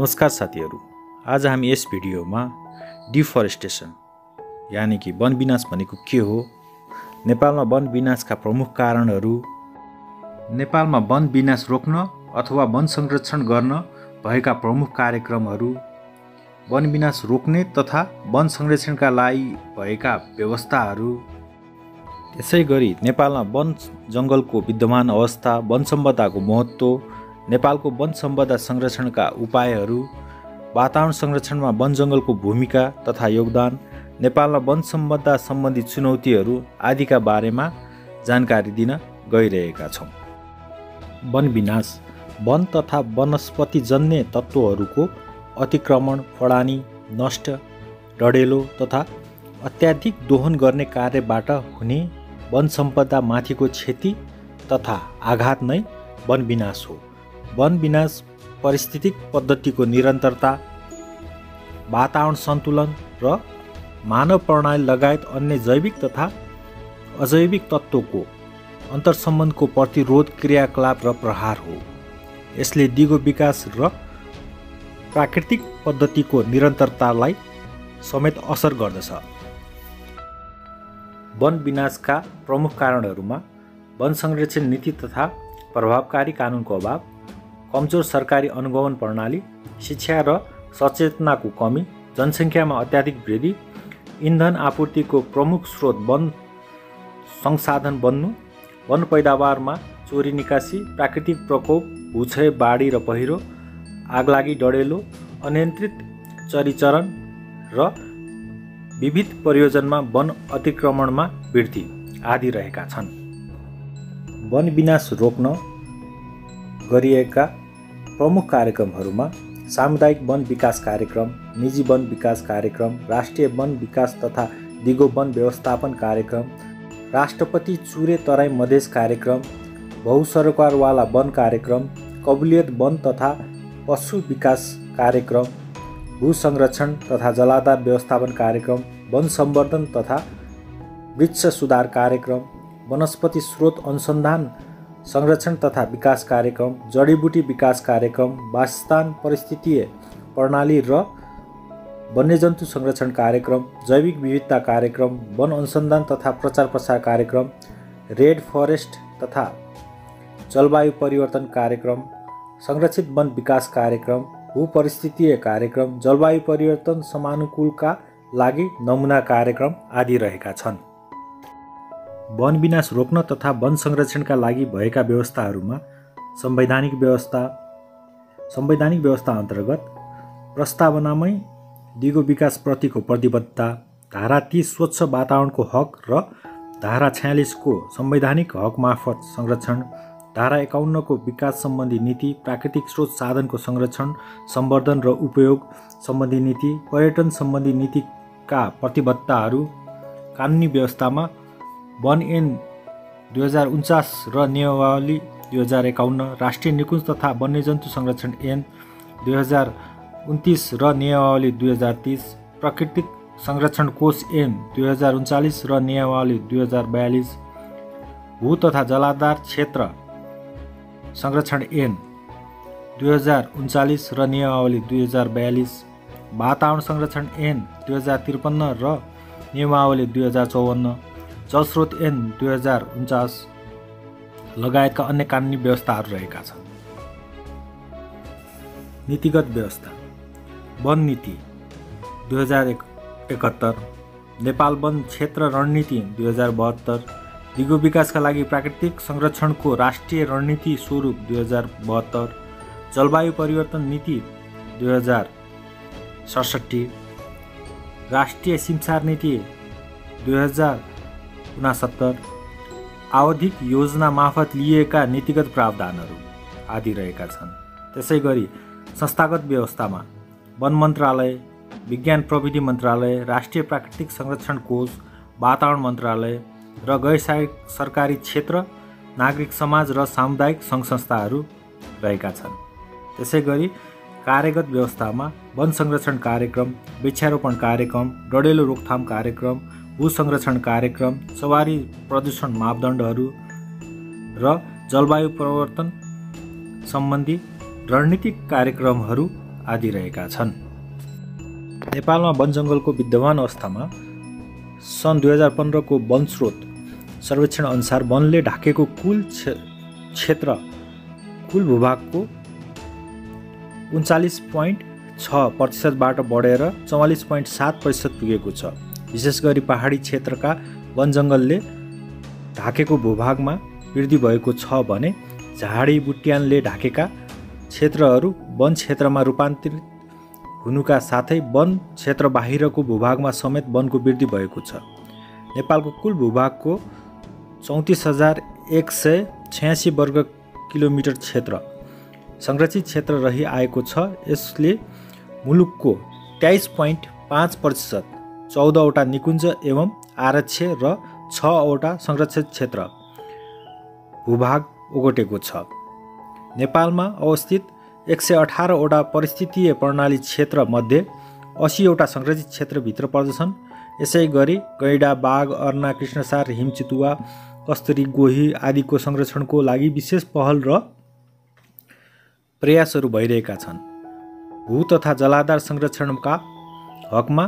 नमस्कार साथीहरू। आज हामी यस भिडियोमा डिफरेस्टेसन यानि कि वन विनाश भनेको के हो? नेपालमा वन विनाशका प्रमुख कारणहरू नेपालमा वन विनाश रोक्न अथवा वन संरक्षण गर्न भएका प्रमुख कार्यक्रमहरू वन विनाश रोक्ने तथा वन संरक्षणका लागि भएका व्यवस्थाहरू। त्यसै गरी नेपालमा वन जङ्गलको विद्यमान अवस्था वन सम्पदाको महत्त्व नेपालको वन सम्पदा संरक्षणका उपायहरू वातावरण संरक्षणमा वन जङ्गलको भूमिका तथा योगदान नेपालमा वन सम्पदा सम्बन्धी चुनौतीहरू आदिका बारेमा जानकारी दिन गइरहेका छौँ। वन विनाश वन तथा वनस्पतिजन्य तत्त्वहरूको अतिक्रमण फडानी नष्ट डढेलो तथा अत्याधिक दोहन गर्ने कार्यबाट हुने वन सम्पदा माथिको क्षति तथा आघात नै वन विनाश हो। वन विनाश पारिस्थितिक पद्धतिको निरन्तरता वातावरण सन्तुलन र मानव प्रणाली लगायत अन्य जैविक तथा अजैविक तत्त्वको अन्तर्सम्बन्धको प्रतिरोध क्रियाकलाप र प्रहार हो। यसले दिगो विकास र प्राकृतिक पद्धतिको निरन्तरतालाई समेत असर गर्दछ। वन विनाशका प्रमुख कारणहरूमा वन संरक्षण नीति तथा प्रभावकारी कानुनको अभाव कमजोर सरकारी अनुगमन प्रणाली शिक्षा र सचेतनाको कमी जनसङ्ख्यामा अत्याधिक वृद्धि इन्धन आपूर्तिको प्रमुख स्रोत वन संसाधन बन्नु वन पैदावारमा चोरी निकासी प्राकृतिक प्रकोप भूक्षय बाढी र पहिरो आगलागी डढेलो अनियन्त्रित चरीचरण र विविध परियोजनमा वन अतिक्रमणमा वृद्धि आदि रहेका छन्। वन विनाश रोक्न गरिएका प्रमुख कार्यक्रमहरूमा सामुदायिक वन विकास कार्यक्रम निजी वन विकास कार्यक्रम राष्ट्रिय वन विकास तथा दिगो वन व्यवस्थापन कार्यक्रम राष्ट्रपति चुरे तराई मधेस कार्यक्रम बहुसरकारवाला वन कार्यक्रम कबुलियत वन तथा पशु विकास कार्यक्रम भू संरक्षण तथा जलाधार व्यवस्थापन कार्यक्रम वन सम्वर्धन तथा वृक्ष सुधार कार्यक्रम वनस्पति स्रोत अनुसन्धान संरक्षण तथा विकास कार्यक्रम जडीबुटी विकास कार्यक्रम वासस्थान परिस्थितीय प्रणाली र वन्यजन्तु संरक्षण कार्यक्रम जैविक विविधता कार्यक्रम वन अनुसन्धान तथा प्रचार प्रसार कार्यक्रम रेड फरेस्ट तथा जलवायु परिवर्तन कार्यक्रम संरक्षित वन विकास कार्यक्रम भूपरिस्थितीय कार्यक्रम जलवायु परिवर्तन समानुकूलका लागि नमुना कार्यक्रम आदि रहेका छन्। वन विनाश रोक्न तथा वन संरक्षणका लागि भएका व्यवस्थाहरूमा संवैधानिक व्यवस्था संवैधानिक व्यवस्था अन्तर्गत प्रस्तावनामै दिगो विकासप्रतिको प्रतिबद्धता धारा तिस स्वच्छ वातावरणको हक र धारा छयालिसको संवैधानिक हक मार्फत संरक्षण धारा एकाउन्नको विकास सम्बन्धी नीति प्राकृतिक स्रोत साधनको संरक्षण सम्वर्धन र उपयोग सम्बन्धी नीति पर्यटन सम्बन्धी नीतिका प्रतिबद्धताहरू कानुनी व्यवस्थामा वन एन दुई हजार उन्चास र नियमावली दुई हजार एकाउन्न राष्ट्रिय निकुञ्ज तथा वन्यजन्तु संरक्षण ऐन दुई हजार उन्तिस र नियमावली दुई हजार तिस प्राकृतिक संरक्षण कोष ऐन दुई हजार उन्चालिस र नियमावली दुई हजार बयालिस भू तथा जलाधार क्षेत्र संरक्षण ऐन दुई हजार उन्चालिस र नियमावली दुई हजार बयालिस वातावरण संरक्षण ऐन दुई हजार त्रिपन्न र नियमावली दुई हजार चौवन्न जलस्रोत ऐन दुई हजार उन्चास लगायतका अन्य कानुनी व्यवस्थाहरू रहेका छन्। नीतिगत व्यवस्था। वन नीति दुई हजार एक एकहत्तर नेपाल वन क्षेत्र रणनीति दुई हजार बहत्तर दिगो विकासका लागि प्राकृतिक संरक्षणको राष्ट्रिय रणनीति स्वरूप दुई हजार बहत्तर जलवायु परिवर्तन नीति दुई हजार सडसट्ठी राष्ट्रिय सिमसार नीति दुई हजार उनासत्तर आवधिक योजना मार्फत लिएका नीतिगत प्रावधानहरू आदि रहेका छन्। त्यसै गरी संस्थागत व्यवस्थामा वन मन्त्रालय विज्ञान प्रविधि मन्त्रालय राष्ट्रिय प्राकृतिक संरक्षण कोष वातावरण मन्त्रालय र गैर सरकारी क्षेत्र नागरिक समाज र सामुदायिक सङ्घ संस्थाहरू रहेका छन्। त्यसै गरी कार्यगत व्यवस्थामा वन संरक्षण कार्यक्रम वृक्षारोपण कार्यक्रम डडेलो रोकथाम कार्यक्रम भू संरक्षण कार्यक्रम सवारी प्रदूषण मापदण्डहरू र जलवायु परिवर्तन सम्बन्धी रणनीतिक कार्यक्रमहरू आदि रहेका छन्। नेपालमा वन जङ्गलको विद्यमान अवस्थामा सन् दुई हजार पन्ध्रको वन स्रोत सर्वेक्षण अनुसार वनले ढाकेको कुल क्षेत्र कुल भूभागको उन्चालिस पोइन्ट छ प्रतिशतबाट बढेर चौवालिस पोइन्ट सात प्रतिशत पुगेको छ। विशेष गरी पहाडी क्षेत्रका वन जङ्गलले ढाकेको भूभागमा वृद्धि भएको छ भने झाडी बुट्यानले ढाकेका क्षेत्रहरू वन क्षेत्रमा रूपान्तरित हुनुका साथै वन क्षेत्र बाहिरको भूभागमा समेत वनको वृद्धि भएको छ। नेपालको कुल भूभागको चौतिस हजार एक सय छयासी वर्ग किलोमिटर क्षेत्र संरक्षित क्षेत्र रही आएको छ। यसले मुलुकको तेइस पोइन्ट पाँच प्रतिशत चौधवटा निकुञ्ज एवं आरक्ष र छवटा संरक्षित क्षेत्र भूभाग ओगटेको छ। नेपालमा अवस्थित एक सय अठारवटा परिस्थितीय प्रणाली क्षेत्रमध्ये असीवटा सङ्रक्षित क्षेत्रभित्र पर्दछन्। यसै गरी गैडा बाघ अर्ना कृष्णसार हिमचितुवा कस्तरी गोही आदिको संरक्षणको लागि विशेष पहल र प्रयासहरू भइरहेका छन्। भू तथा जलाधार संरक्षणका हकमा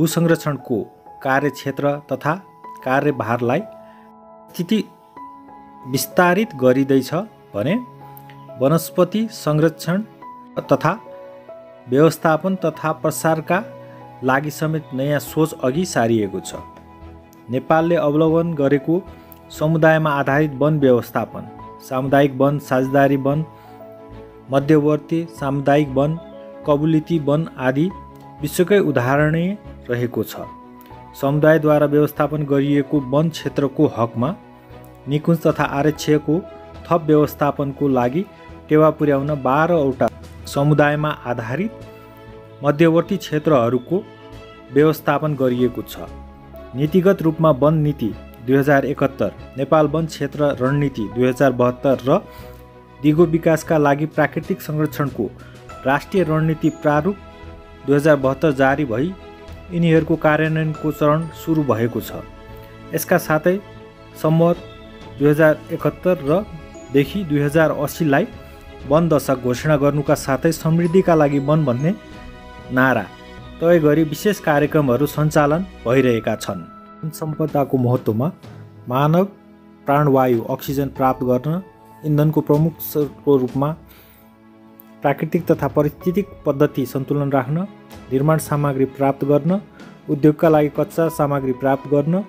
भू संरक्षणको कार्यक्षेत्र तथा कार्यभारलाई स्थिति विस्तारित गरिँदैछ भने वनस्पति संरक्षण तथा व्यवस्थापन तथा प्रसारका लागि समेत नयाँ सोच अघि सारिएको छ। नेपालले अवलम्बन गरेको समुदायमा आधारित वन व्यवस्थापन सामुदायिक वन साझेदारी वन मध्यवर्ती सामुदायिक वन कबुलिती वन आदि विश्वकै उदाहरणीय रहेको छ। समुदायद्वारा व्यवस्थापन गरिएको वन क्षेत्रको हकमा निकुञ्ज तथा आरक्षको थप व्यवस्थापनको लागि टेवा पुर्याउन बाह्रवटा समुदायमा आधारित मध्यवर्ती क्षेत्रहरूको व्यवस्थापन गरिएको छ। नीतिगत रूपमा वन नीति दुई हजार एकहत्तर नेपाल वन क्षेत्र रणनीति दुई हजार बहत्तर र दिगो विकासका लागि प्राकृतिक संरक्षणको राष्ट्रिय रणनीति प्रारूप दुई हजार बहत्तर जारी भई यिनीहरूको कार्यान्वयनको चरण सुरु भएको छ। यसका साथै सम्मत दुई हजार एकहत्तर रदेखि दुई हजार अस्सीलाई वन दशक घोषणा गर्नुका साथै समृद्धिका लागि वन भन्ने नारा तय गरी विशेष कार्यक्रमहरू सञ्चालन भइरहेका छन्। सम्पदाको महत्त्वमा मानव प्राणवायु अक्सिजन प्राप्त गर्न इन्धनको प्रमुख स्रोतको रूपमा प्राकृतिक तथा पारिस्थितिक पद्धति सन्तुलन राख्न निर्माण सामग्री प्राप्त गर्न उद्योगका लागि कच्चा सामग्री प्राप्त गर्न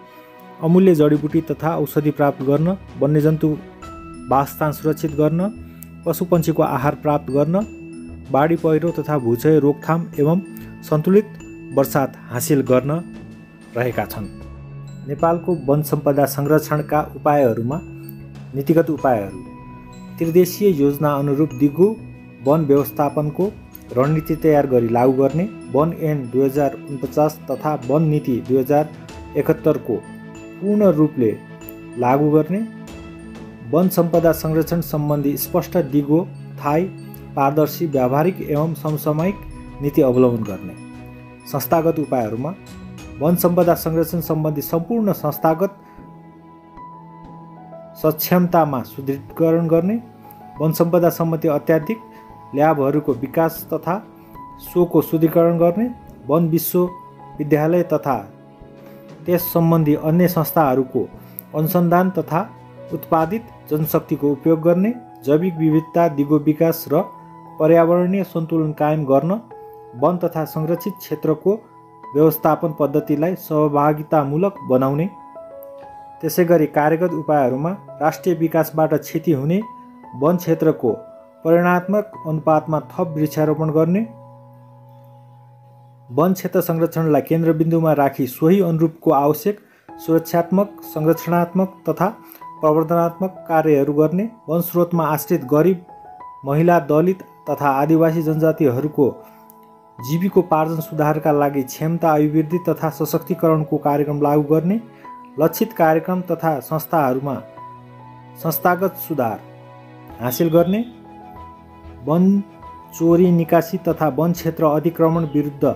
अमूल्य जडीबुटी तथा औषधि प्राप्त गर्न वन्यजन्तु वासस्थान सुरक्षित गर्न पशुपन्छीको आहार प्राप्त गर्न बाढी पहिरो तथा भूक्षय रोकथाम एवं सन्तुलित वर्षात हासिल गर्न रहेका छन्। नेपालको वन सम्पदा संरक्षणका उपायहरूमा नीतिगत उपायहरू। त्रिदेशीय योजना अनुरूप दिगो वन व्यवस्थापनको रणनीति तयार गरी लागू गर्ने वन एन दुई हजार उनपचास तथा वन नीति दुई हजार एकहत्तरको पूर्ण रूपले लागू गर्ने वन सम्पदा संरक्षण सम्बन्धी स्पष्ट दिगो थाई पारदर्शी व्यावहारिक एवं समसामयिक नीति अवलम्बन गर्ने। संस्थागत उपायहरूमा वन सम्पदा संरक्षण सम्बन्धी सम्पूर्ण संस्थागत सक्षमतामा सुदृढीकरण गर्ने वन सम्पदा सम्बन्धी अत्याधिक ल्याबहरूको विकास तथा सोको शुद्धिकरण गर्ने वन विश्वविद्यालय तथा त्यस सम्बन्धी अन्य संस्थाहरूको अनुसन्धान तथा उत्पादित जनशक्तिको उपयोग गर्ने जैविक विविधता दिगो विकास र पर्यावरणीय सन्तुलन कायम गर्न वन तथा संरक्षित क्षेत्रको व्यवस्थापन पद्धतिलाई सहभागितामूलक बनाउने। त्यसै गरी कार्यगत उपायहरूमा राष्ट्रिय विकासबाट क्षति हुने वन क्षेत्रको परिणात्मक अनुपातमा थप वृक्षारोपण गर्ने वन क्षेत्र संरक्षणलाई केन्द्रबिन्दुमा राखी सोही अनुरूपको आवश्यक सुरक्षात्मक संरक्षणात्मक तथा प्रवर्धनात्मक कार्यहरू गर्ने वन स्रोतमा आश्रित गरिब महिला दलित तथा आदिवासी जनजातिहरूको जीविकोपार्जन सुधारका लागि क्षमता अभिवृद्धि तथा सशक्तिकरणको कार्यक्रम लागू गर्ने लक्षित कार्यक्रम तथा संस्थाहरूमा संस्थागत सुधार हासिल गर्ने वन चोरी निकासी तथा वन क्षेत्र अतिक्रमण विरुद्ध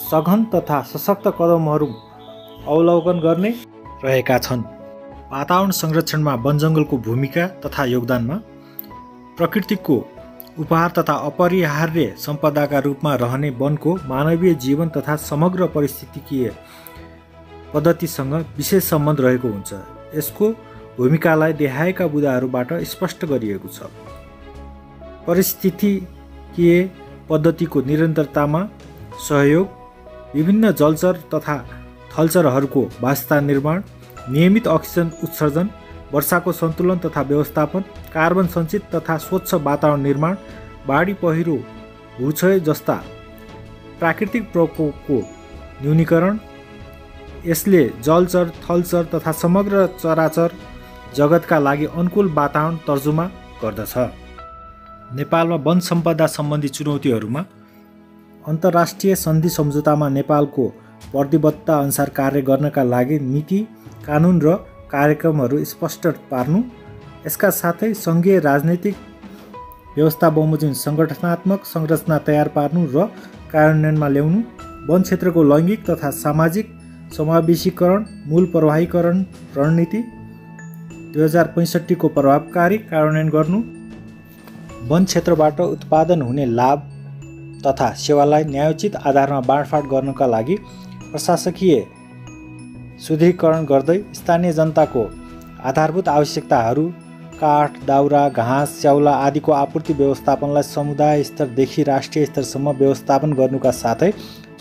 सघन तथा सशक्त कदमहरू अवलोकन गर्ने रहेका छन्। वातावरण संरक्षणमा वन जङ्गलको भूमिका तथा योगदानमा प्रकृतिको उपहार तथा अपरिहार्य सम्पदाका रूपमा रहने वनको मानवीय जीवन तथा समग्र परिस्थितिकीय पद्धतिसँग विशेष सम्बन्ध रहेको हुन्छ। यसको भूमिकालाई देखाएका बुदाहरूबाट स्पष्ट गरिएको छ। परिस्थितिकीय पद्धतिको निरन्तरतामा सहयोग विभिन्न जलचर तथा थलचरहरूको वासस्थान निर्माण नियमित अक्सिजन उत्सर्जन वर्षाको सन्तुलन तथा व्यवस्थापन कार्बन सञ्चित तथा स्वच्छ वातावरण निर्माण बाढी पहिरो भूक्षय जस्ता प्राकृतिक प्रकोपको न्यूनीकरण यसले जलचर थलचर तथा समग्र चराचर जगतका लागि अनुकूल वातावरण तर्जुमा गर्दछ। नेपालमा वन सम्पदा सम्बन्धी चुनौतीहरूमा अन्तर्राष्ट्रिय सन्धि सम्झौतामा नेपालको प्रतिबद्धता अनुसार कार्य गर्नका लागि नीति कानुन र कार्यक्रमहरू स्पष्ट पार्नु यसका साथै सङ्घीय राजनैतिक व्यवस्था बमोजिम सङ्गठनात्मक संरचना तयार पार्नु र कार्यान्वयनमा ल्याउनु वन क्षेत्रको लैङ्गिक तथा सामाजिक समावेशीकरण मूल प्रवाहीकरण रणनीति दुई हजार पैँसठीको प्रभावकारी कार्यान्वयन गर्नु वन क्षेत्रबाट उत्पादन हुने लाभ तथा सेवालाई न्यायोचित आधारमा बाँडफाँड गर्नका लागि प्रशासकीय सुदृढीकरण गर्दै स्थानीय जनताको आधारभूत आवश्यकताहरू काठ दाउरा घाँस च्याउला आदिको आपूर्ति व्यवस्थापनलाई समुदाय स्तरदेखि राष्ट्रिय स्तरसम्म व्यवस्थापन गर्नुका साथै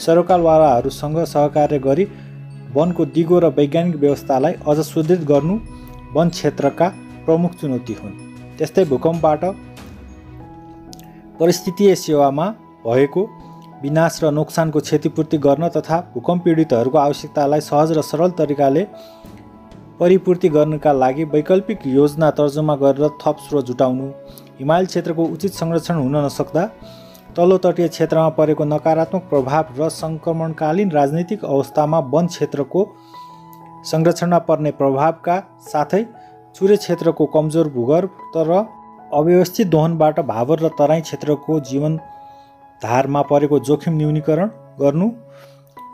सरोकारवालाहरूसँग सहकार्य गरी वनको दिगो र वैज्ञानिक व्यवस्थालाई अझ सुदृढ गर्नु वन क्षेत्रका प्रमुख चुनौती हुन्। त्यस्तै भूकम्पबाट परिस्थितीय सेवामा भएको विनाश र नोक्सानको क्षतिपूर्ति गर्न तथा भूकम्प पीडितहरूको आवश्यकतालाई सहज र सरल तरिकाले परिपूर्ति गर्नका लागि वैकल्पिक योजना तर्जुमा गरेर थप स्रोत जुटाउनु हिमाल क्षेत्रको उचित संरक्षण हुन नसक्दा तल्लो तटीय क्षेत्रमा परेको नकारात्मक प्रभाव र सङ्क्रमणकालीन राजनैतिक अवस्थामा वन क्षेत्रको संरक्षणमा पर्ने प्रभावका साथै चुरे क्षेत्रको कमजोर भूगर्भ र अव्यवस्थित दोहनबाट भावर र तराई क्षेत्रको जीवन धारमा परेको जोखिम न्यूनीकरण गर्नु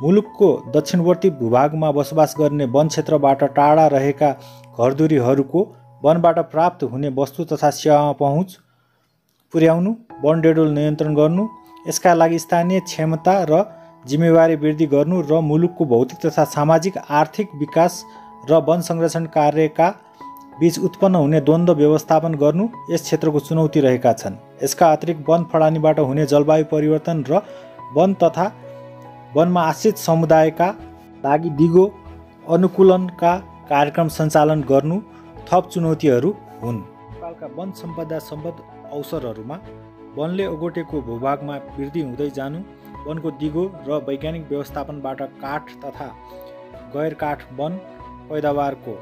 मुलुकको दक्षिणवर्ती भूभागमा बसोबास गर्ने वन क्षेत्रबाट टाढा रहेका घरधुरीहरूको वनबाट प्राप्त हुने वस्तु तथा सेवामा पहुँच पुर्याउनु वन डेडोल नियन्त्रण गर्नु यसका लागि स्थानीय क्षमता र जिम्मेवारी वृद्धि गर्नु र मुलुकको भौतिक तथा सामाजिक आर्थिक विकास र वन संरक्षण कार्यका बीच उत्पन्न हुने द्वन्द्व व्यवस्थापन गर्नु यस क्षेत्रको चुनौती रहेका छन्। यसका अतिरिक्त वन फडानीबाट हुने जलवायु परिवर्तन र वन तथा वनमा आश्रित समुदायका लागि दिगो अनुकूलनका कार्यक्रम सञ्चालन गर्नु थप चुनौतीहरू हुन्। नेपालका वन सम्पदा सम्बद्ध अवसरहरूमा वनले ओगटेको भूभागमा वृद्धि हुँदै जानु वनको दिगो र वैज्ञानिक व्यवस्थापनबाट काठ तथा गैर काठ वन पैदावारको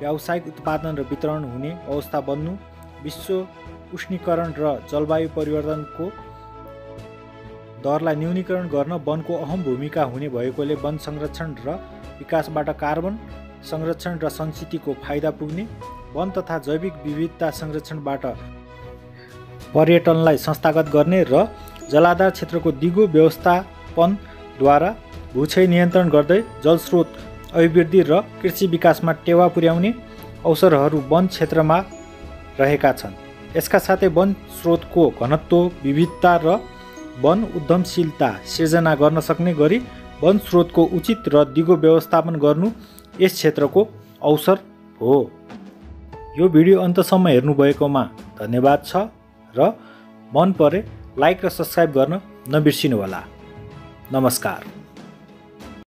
व्यावसायिक उत्पादन र वितरण हुने अवस्था बन्नु विश्व उष्णीकरण र जलवायु परिवर्तनको दरलाई न्यूनीकरण गर्न वनको अहम भूमिका हुने भएकोले वन संरक्षण र विकासबाट कार्बन संरक्षण र संस्कृतिको फाइदा पुग्ने वन तथा जैविक विविधता संरक्षणबाट पर्यटनलाई संस्थागत गर्ने र जलाधार क्षेत्रको दिगो व्यवस्थापनद्वारा भूक्षय नियन्त्रण गर्दै जलस्रोत अभिवृद्धि र कृषि विकासमा टेवा पुर्याउने अवसरहरू वन क्षेत्रमा रहेका छन्। यसका साथै वन स्रोतको घनत्व विविधता र वन उद्यमशीलता सिर्जना गर्न सक्ने गरी वन स्रोतको उचित र दिगो व्यवस्थापन गर्नु यस क्षेत्रको अवसर हो। यो भिडियो अन्तसम्म हेर्नुभएकोमा धन्यवाद छ र मन परे लाइक र सब्सक्राइब गर्न नबिर्सिनुहोला। नमस्कार।